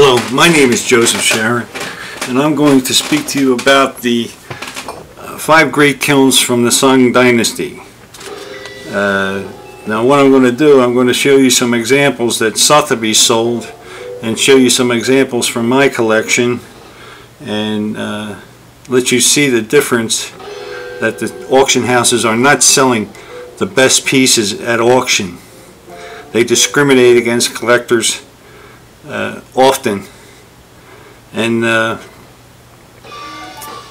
Hello, my name is Joseph Sharon, and I'm going to speak to you about the uh, five great kilns from the Song Dynasty. Uh, now what I'm going to do, I'm going to show you some examples that Sotheby's sold and show you some examples from my collection and uh, let you see the difference that the auction houses are not selling the best pieces at auction. They discriminate against collectors uh, often. And uh,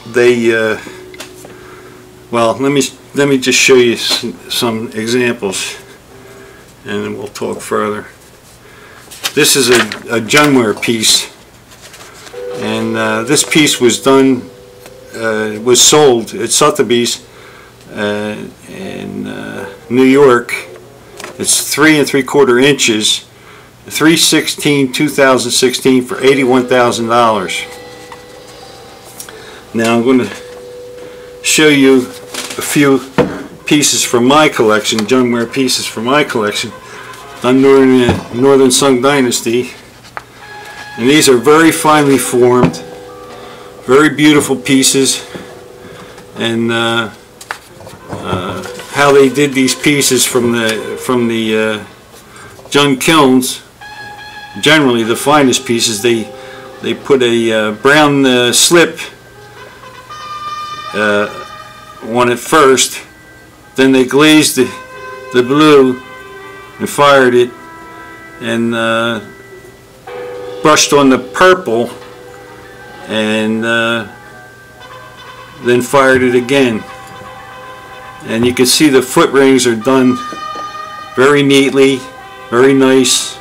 they uh, well let me let me just show you some examples and then we'll talk further. This is a, a Junware piece and uh, this piece was done uh, was sold at Sotheby's uh, in New York. It's three and three quarter inches 316 2016 for $81,000. Now I'm going to show you a few pieces from my collection, Junware pieces from my collection, during the Northern Sung Dynasty. And these are very finely formed, very beautiful pieces. And uh, uh, how they did these pieces from the from the uh, Jun kilns generally the finest pieces they they put a uh, brown uh, slip uh, on it first then they glazed the, the blue and fired it and uh, brushed on the purple and uh, then fired it again. And you can see the foot rings are done very neatly very nice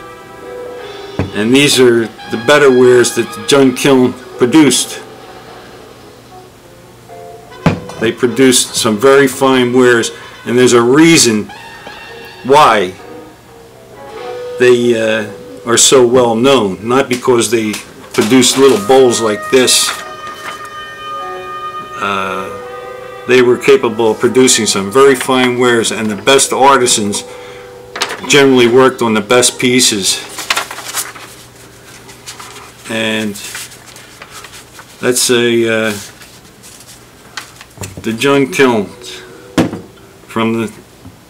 and these are the better wares that the Jun Kiln produced. They produced some very fine wares and there's a reason why they uh, are so well known. Not because they produce little bowls like this. Uh, they were capable of producing some very fine wares and the best artisans generally worked on the best pieces and that's a uh, the Jun Kilns from the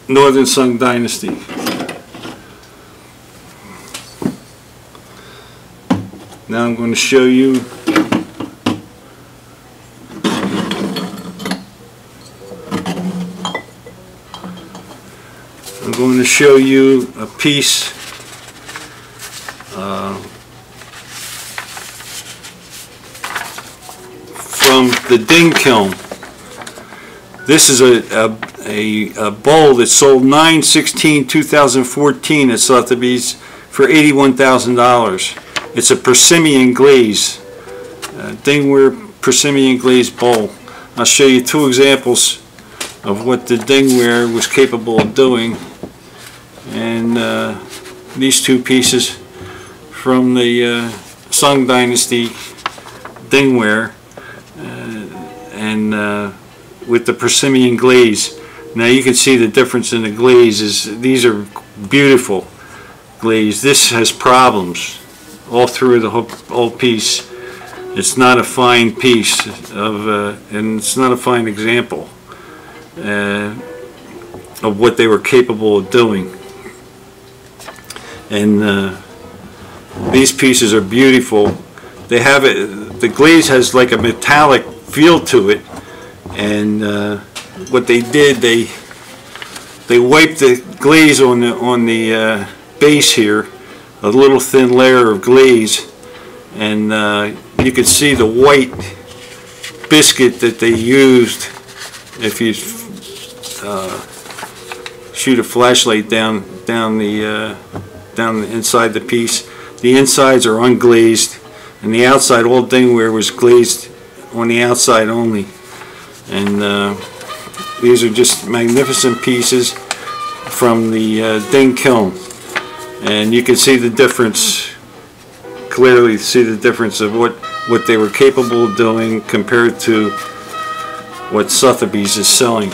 Northern Sung Dynasty. Now I'm going to show you I'm going to show you a piece uh, from the Ding Kiln. This is a, a, a, a bowl that sold 9-16-2014 at Sotheby's for $81,000. It's a Persimmon glaze, uh, Dingware Persimmon glaze bowl. I'll show you two examples of what the Dingware was capable of doing. And uh, these two pieces from the uh, Song Dynasty Dingware and uh, with the persimmon glaze. Now you can see the difference in the glazes. These are beautiful glaze. This has problems all through the whole, whole piece. It's not a fine piece of, uh, and it's not a fine example uh, of what they were capable of doing. And uh, these pieces are beautiful. They have it, the glaze has like a metallic feel to it and uh, what they did they they wiped the glaze on the on the uh, base here a little thin layer of glaze and uh, you can see the white biscuit that they used if you uh, shoot a flashlight down down the uh, down the inside the piece. The insides are unglazed and the outside all dingware was glazed on the outside only. And uh, these are just magnificent pieces from the uh, Ding Kiln. And you can see the difference, clearly see the difference of what, what they were capable of doing compared to what Sotheby's is selling.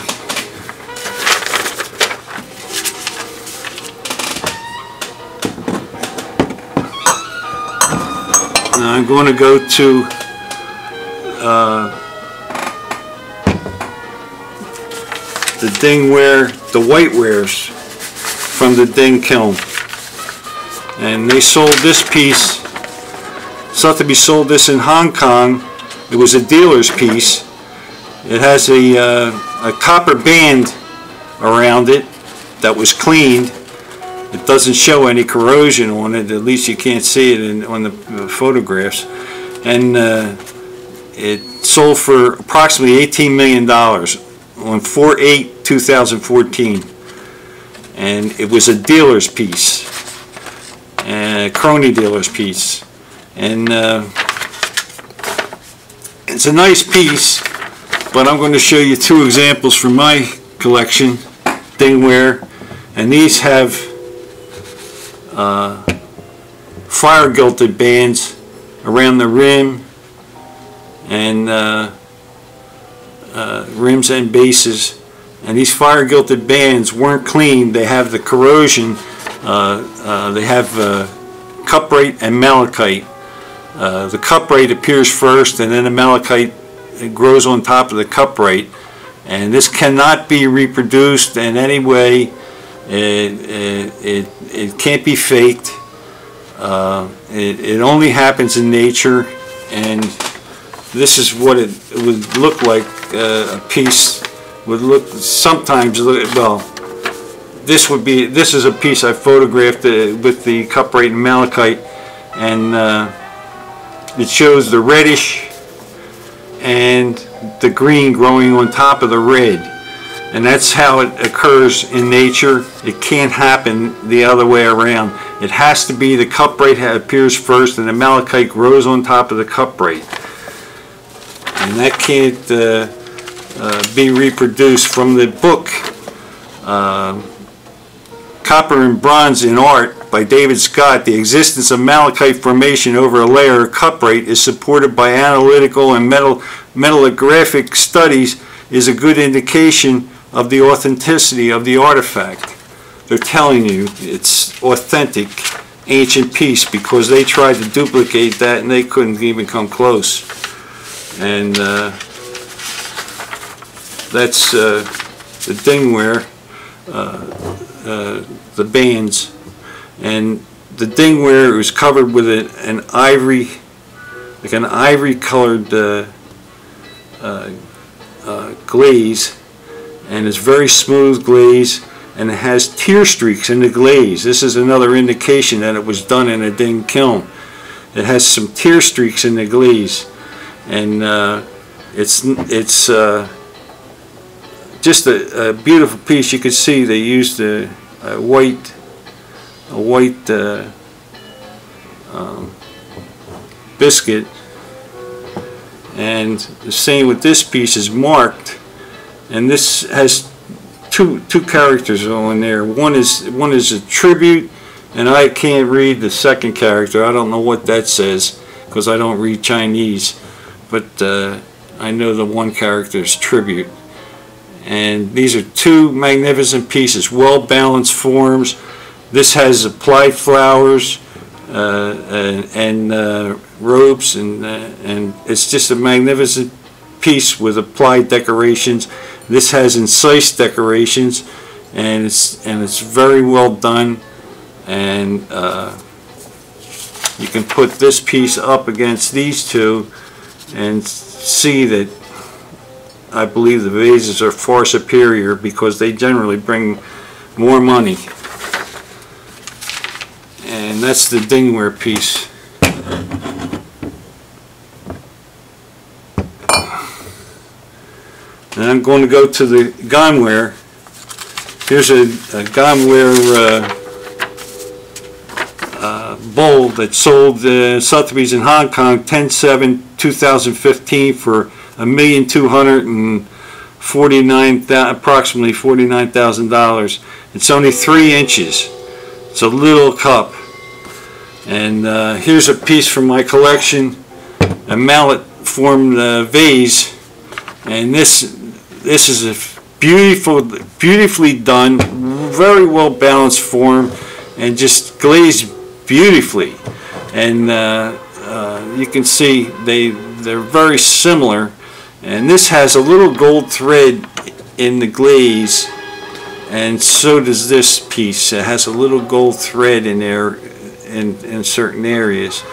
And I'm going to go to uh, the dingware, the whitewares from the Ding kiln. And they sold this piece, Sotheby sold this in Hong Kong. It was a dealer's piece. It has a, uh, a copper band around it that was cleaned. It doesn't show any corrosion on it, at least you can't see it in, on the uh, photographs. And uh, it sold for approximately $18 million on 4-8-2014. And it was a dealer's piece, a crony dealer's piece. And uh, it's a nice piece, but I'm going to show you two examples from my collection, dingware, and these have uh, fire gilded bands around the rim and uh, uh, rims and bases. And these fire gilded bands weren't cleaned they have the corrosion uh, uh, they have uh, cuprate and malachite. The cuprate appears first and then the malachite grows on top of the cuprate. And this cannot be reproduced in any way. It, it, it, it can't be faked. Uh, it, it only happens in nature. And this is what it, would look like uh, a piece would look sometimes well this would be this is a piece I photographed uh, with the cuprate and malachite and uh, it shows the reddish and the green growing on top of the red. And that's how it occurs in nature. It can't happen the other way around. It has to be the cuprate appears first and the malachite grows on top of the cuprate and that can't uh, uh, be reproduced from the book uh, Copper and Bronze in Art by David Scott, the existence of malachite formation over a layer of cuprate is supported by analytical and metal, metallographic studies is a good indication of the authenticity of the artifact. They're telling you it's authentic ancient piece because they tried to duplicate that and they couldn't even come close. And uh, that's uh, the dingware, uh, uh, the bands. And the dingware was covered with an ivory, like an ivory colored uh, uh, glaze and it's very smooth glaze and it has tear streaks in the glaze. This is another indication that it was done in a Ding kiln. It has some tear streaks in the glaze and uh, it's it's uh, just a, a, beautiful piece. You can see they used a, a white a white uh, um, biscuit and the same with this piece is marked and this has two two characters on there. One is one is a tribute, and I can't read the second character. I don't know what that says because I don't read Chinese, but uh, I know the one character is tribute. And these are two magnificent pieces, well balanced forms. This has applied flowers uh, and, and uh, ropes, and uh, and it's just a magnificent piece with applied decorations. This has incised decorations and it's and it's very well done and uh, you can put this piece up against these two and see that I believe the vases are far superior because they generally bring more money and that's the dingware piece And I'm going to go to the Gonware. Here's a, a uh, uh, bowl that sold uh, Sotheby's in Hong Kong 10-7-2015 for a million two hundred and forty-nine approximately forty-nine thousand dollars. It's only three inches. It's a little cup. And uh, here's a piece from my collection, a mallet formed uh, vase. And this this is a beautiful, beautifully done, very well balanced form, and just glazed beautifully. And uh, uh, you can see they they're very similar. And this has a little gold thread in the glaze and so does this piece. It has a little gold thread in there in, in certain areas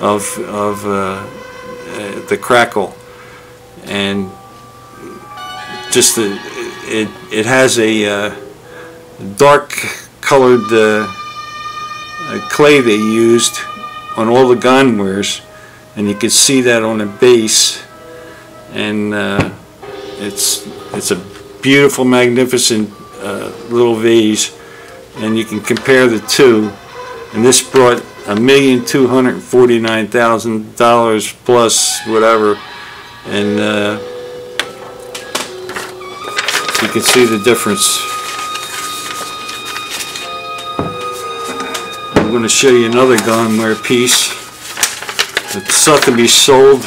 of, of uh, uh, the crackle. And just the, it, it has a uh, dark colored uh, clay they used on all the gun gunwares and you can see that on the base. And uh, it's it's a beautiful magnificent uh, little vase and you can compare the two. And this brought a million two hundred forty nine thousand dollars plus whatever. And uh, you can see the difference I'm going to show you another gunware piece that Sotheby's sold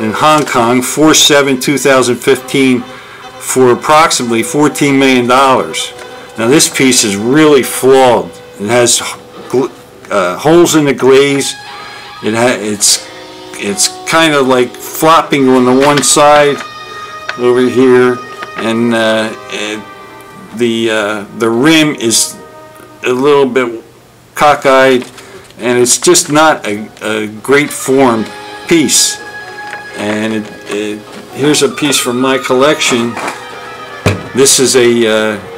in Hong Kong 4-7-2015 for approximately $14 million. Now this piece is really flawed. It has uh, holes in the glaze. It it's it's kind of like flopping on the one side over here, and uh, it, the uh, the rim is a little bit cockeyed and it's just not a, a great formed piece. And it, it, here's a piece from my collection. This is a uh,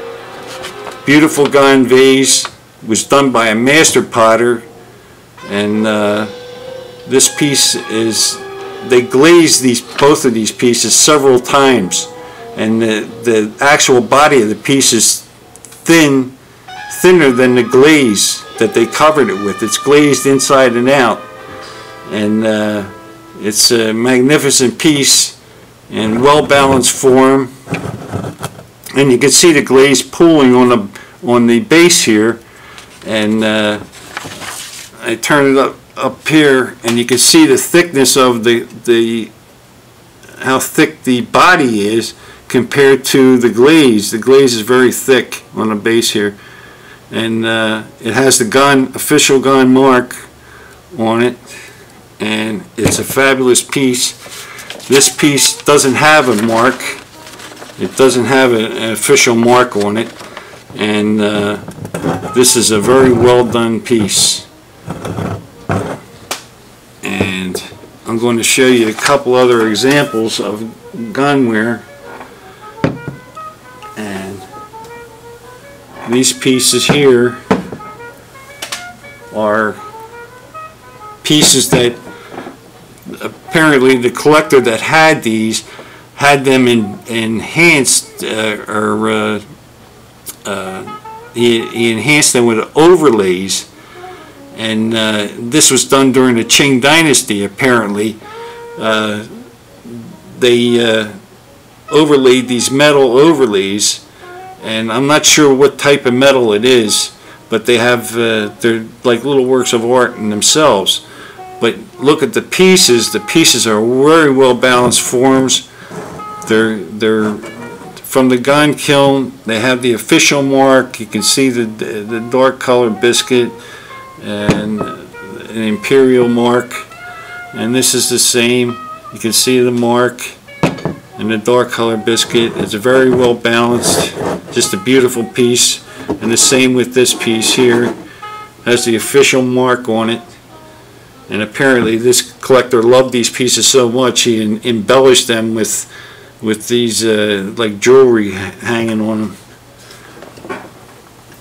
beautiful gun vase it was done by a master potter and uh, this piece is they glazed these both of these pieces several times and the, the actual body of the piece is thin thinner than the glaze that they covered it with. It's glazed inside and out. And uh, it's a magnificent piece in well-balanced form. And you can see the glaze pooling on the on the base here. And uh, I turn it up up here, and you can see the thickness of the the how thick the body is compared to the glaze. The glaze is very thick on the base here and uh, it has the gun official gun mark on it. And it's a fabulous piece. This piece doesn't have a mark. It doesn't have an official mark on it. And uh, this is a very well done piece. And I'm going to show you a couple other examples of gunware these pieces here are pieces that apparently the collector that had these had them in, enhanced uh, or uh, uh, he, he, enhanced them with overlays. And uh, this was done during the Qing dynasty apparently. Uh, they uh, overlaid these metal overlays and I'm not sure what type of metal it is but they have uh, they're like little works of art in themselves. But look at the pieces. The pieces are very well balanced forms. They're they're from the gun kiln. They have the official mark. You can see the the dark colored biscuit and an imperial mark. And this is the same. You can see the mark and the dark color biscuit. It's a very well balanced, just a beautiful piece. And the same with this piece here. Has the official mark on it. And apparently this collector loved these pieces so much he embellished them with with these uh, like jewelry hanging on them.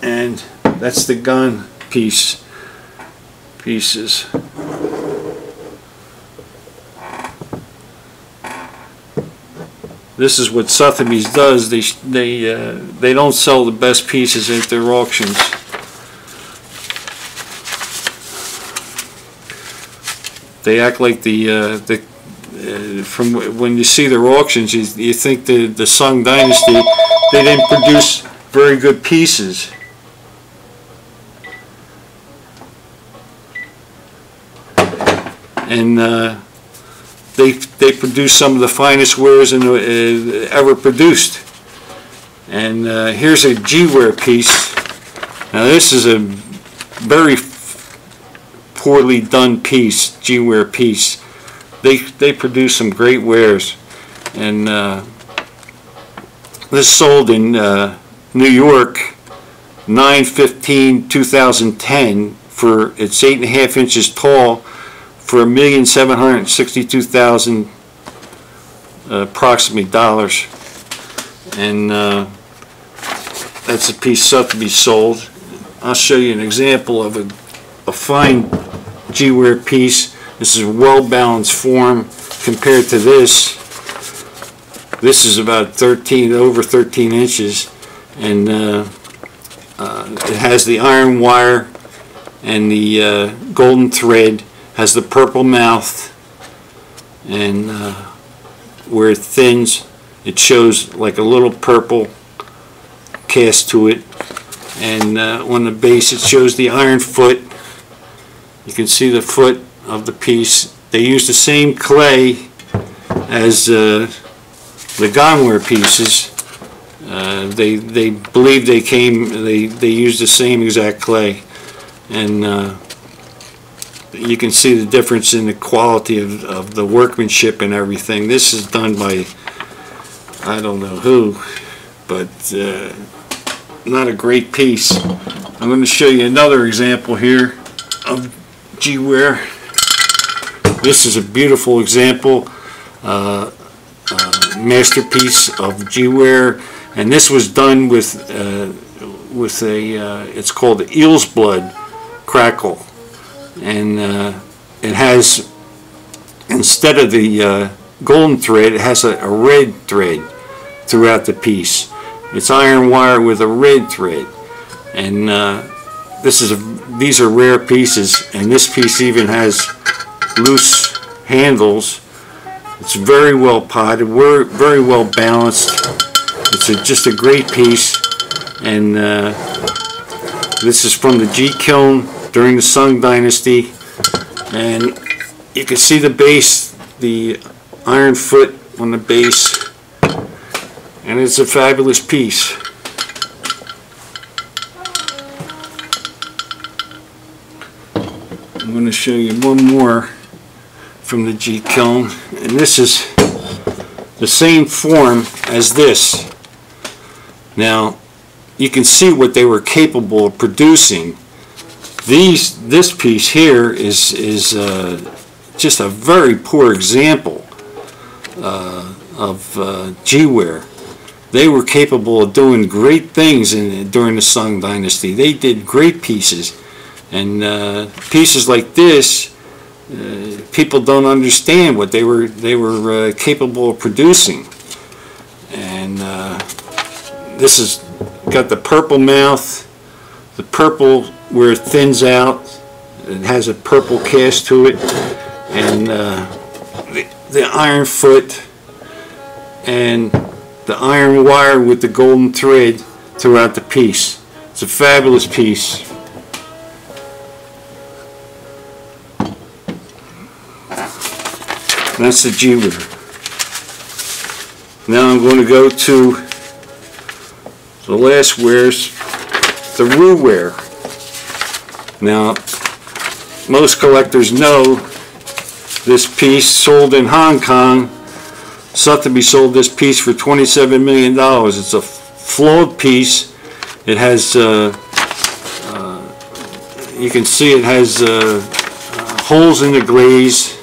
And that's the gun piece pieces. This is what Sotheby's does. They they uh, they don't sell the best pieces at their auctions. They act like the uh, the uh, from when you see their auctions, you, you think the the Sung Dynasty they didn't produce very good pieces. And uh, they they produce some of the finest wares in, uh, ever produced. And uh, here's a G-ware piece. Now this is a very poorly done piece, G-Ware piece. They, they produce some great wares. And, uh, this sold in, uh, New York, 9-15-2010 for, it's eight and a half inches tall for a million seven hundred sixty-two thousand uh, approximately dollars. And, uh, that's a piece set to be sold. I'll show you an example of a, a fine G-Ware piece. This is a well-balanced form compared to this. This is about 13, over 13 inches, and uh, uh, it has the iron wire and the uh, golden thread, has the purple mouth, and uh, where it thins, it shows like a little purple cast to it. And uh, on the base, it shows the iron foot. You can see the foot of the piece. They use the same clay as uh, the Gonware pieces. Uh, they they believe they came they they used the same exact clay, and uh, you can see the difference in the quality of, of the workmanship and everything. This is done by I don't know who, but uh, not a great piece. I'm going to show you another example here of G-Ware. This is a beautiful example, uh, uh, masterpiece of G-Ware, and this was done with uh, with a uh, it's called eel's blood crackle, and uh, it has instead of the uh, golden thread, it has a, a red thread throughout the piece. It's iron wire with a red thread. And uh, this is a, these are rare pieces and this piece even has loose handles. It's very well potted, very well balanced. It's a, just a great piece and uh, this is from the G kiln during the Sung Dynasty and you can see the base, the iron foot on the base and it's a fabulous piece. I'm going to show you one more from the G kiln and this is the same form as this. Now you can see what they were capable of producing. These, this piece here is, is uh, just a very poor example uh, of uh, G-Ware they were capable of doing great things in, during the Sung Dynasty. They did great pieces. And uh, pieces like this, uh, people don't understand what they were, they were uh, capable of producing. And uh, this has got the purple mouth, the purple where it thins out. It has a purple cast to it. And uh, the, the iron foot and the iron wire with the golden thread throughout the piece. It's a fabulous piece. That's the G-Ware. Now I'm going to go to the last wares, the Ru ware. Now, most collectors know this piece sold in Hong Kong Sotheby sold this piece for $27 million. It's a flawed piece. It has, uh, uh, you can see it has uh, uh, holes in the glaze.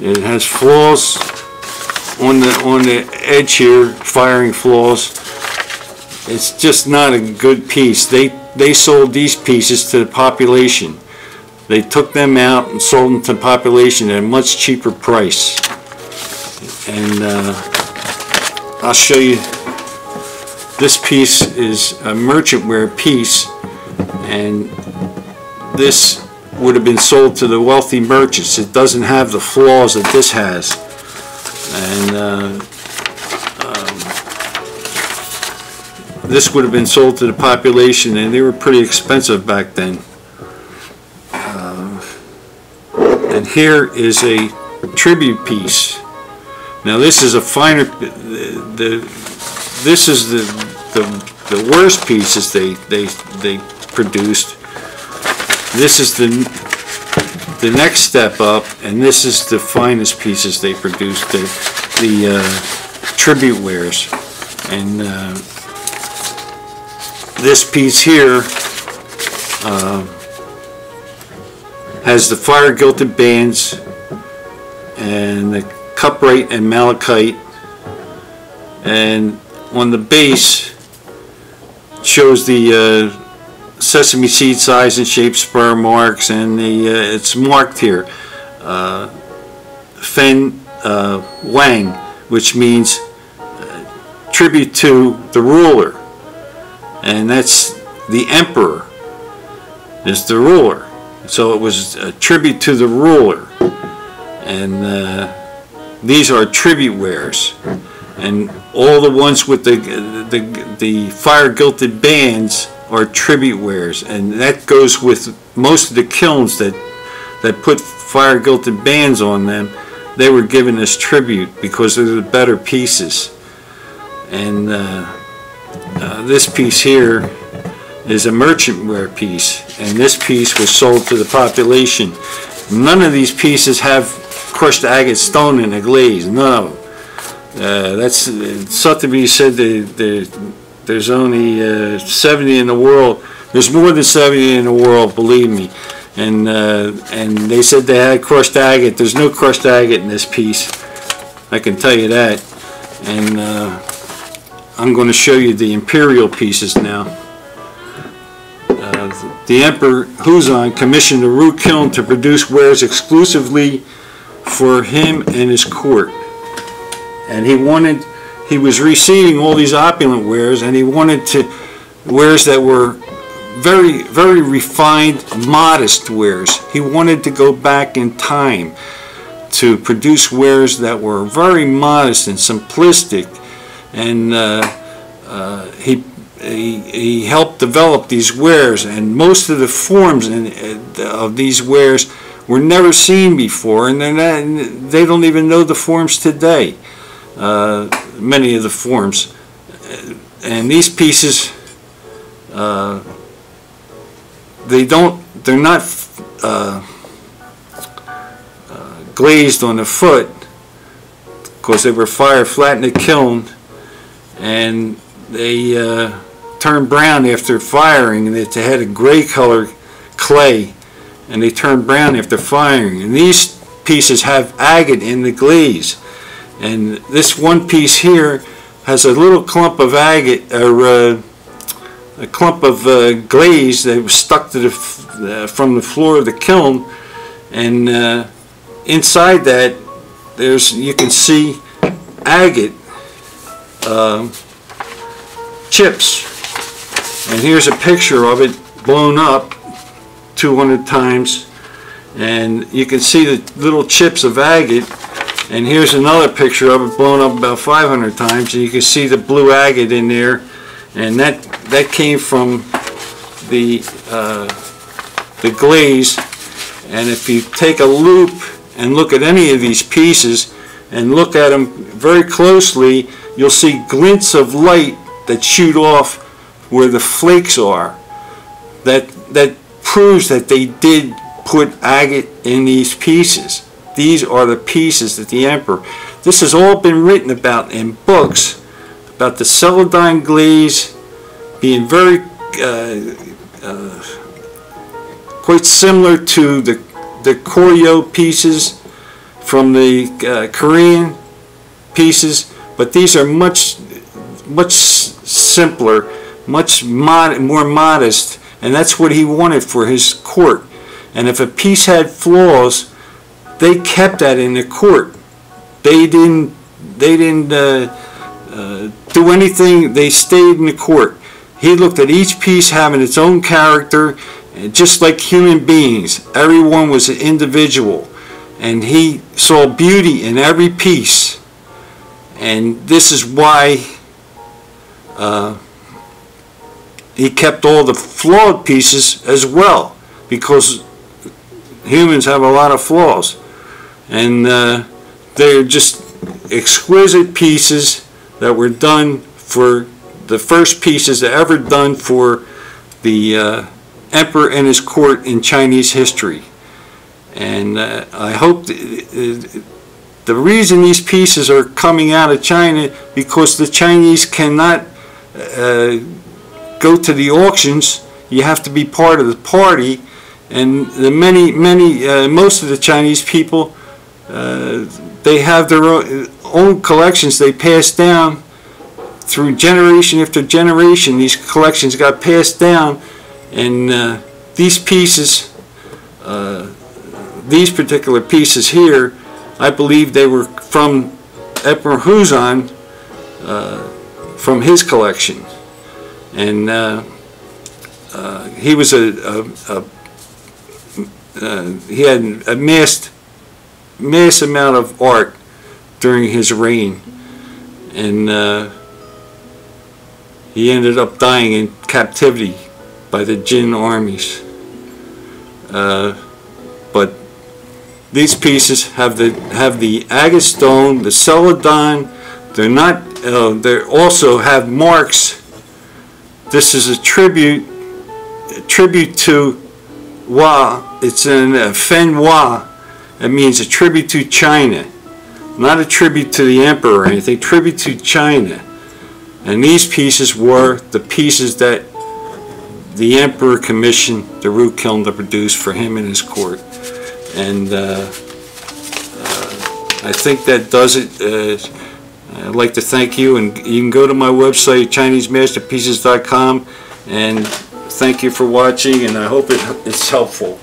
It has flaws on the on the edge here, firing flaws. It's just not a good piece. They they sold these pieces to the population. They took them out and sold them to the population at a much cheaper price. And uh, I'll show you. This piece is a merchant ware piece and this would have been sold to the wealthy merchants. It doesn't have the flaws that this has. And uh, this would have been sold to the population and they were pretty expensive back then uh, and here is a tribute piece now this is a finer, the, the this is the, the, the worst pieces they, they, they produced. This is the the next step up, and this is the finest pieces they produced, the, the uh, tribute wares. And uh, this piece here uh, has the fire gilded bands and the cuprite and malachite. And on the base shows the uh, sesame seed size and shape spur marks, and the uh, it's marked here, uh, Fen uh, Wang, which means uh, tribute to the ruler, and that's the emperor is the ruler. So it was a tribute to the ruler, and uh, these are tribute wares and all the ones with the the the fire gilded bands are tribute wares and that goes with most of the kilns that that put fire gilded bands on them. They were given as tribute because they're the better pieces. And uh, uh, this piece here is a merchant ware piece and this piece was sold to the population none of these pieces have crushed agate stone in the glaze none of them uh, that's be said that there's only uh, 70 in the world. There's more than 70 in the world, believe me. And uh, and they said they had crushed agate. There's no crushed agate in this piece. I can tell you that. And I'm going to show you the imperial pieces now. Uh, the Emperor Huizong commissioned a Ru kiln to produce wares exclusively for him and his court. And he wanted he was receiving all these opulent wares and he wanted to wares that were very very refined modest wares. He wanted to go back in time to produce wares that were very modest and simplistic and uh, uh, he, he, he helped develop these wares. And most of the forms in, uh, of these wares were never seen before. And not, they don't even know the forms today. Uh, many of the forms. And these pieces, uh, they don't, they're not uh, glazed on the foot because they were fire flat in the kiln and they uh, turned brown after firing and they had a gray color clay. And they turned brown after firing. And these pieces have agate in the glaze. And this one piece here has a little clump of agate, or uh, a clump of uh, glaze that was stuck to the uh, from the floor of the kiln. And uh, inside that, there's you can see agate um, chips. And here's a picture of it blown up 200 times. And you can see the little chips of agate and here's another picture of it blown up about 500 times. And you can see the blue agate in there. And that, that came from the, uh, the glaze. And if you take a loop and look at any of these pieces and look at them very closely, you'll see glints of light that shoot off where the flakes are. That, that proves that they did put agate in these pieces. These are the pieces that the emperor. This has all been written about in books about the celadon glaze being very uh, uh, quite similar to the the Koryo pieces from the uh, Korean pieces, but these are much much simpler, much mod more modest, and that's what he wanted for his court. And if a piece had flaws, they kept that in the court. They didn't. They didn't uh, uh, do anything. They stayed in the court. He looked at each piece having its own character, just like human beings. Everyone was an individual, and he saw beauty in every piece. And this is why uh, he kept all the flawed pieces as well, because humans have a lot of flaws and uh, they're just exquisite pieces that were done for the first pieces ever done for the uh, emperor and his court in Chinese history. And uh, I hope, the reason these pieces are coming out of China, because the Chinese cannot uh, go to the auctions, you have to be part of the party, and the many, many, uh, most of the Chinese people, uh, they have their own, own collections they pass down through generation after generation. These collections got passed down, and uh, these pieces, uh, these particular pieces here, I believe they were from Emperor Huizong, uh, from his collection. And uh, uh, he was a, a, a uh, he had amassed mass amount of art during his reign, and uh, he ended up dying in captivity by the Jin armies. Uh, but these pieces have the have the agate stone, the celadon. They're not. Uh, they also have marks. This is a tribute, a tribute to Wa. It's in uh, Fen Wa. It means a tribute to China, not a tribute to the emperor or anything. Tribute to China. And these pieces were the pieces that the emperor commissioned the Ru kiln to produce for him and his court. And uh, uh, I think that does it. Uh, I'd like to thank you, and you can go to my website, ChineseMasterpieces.com, and thank you for watching, and I hope it, it's helpful.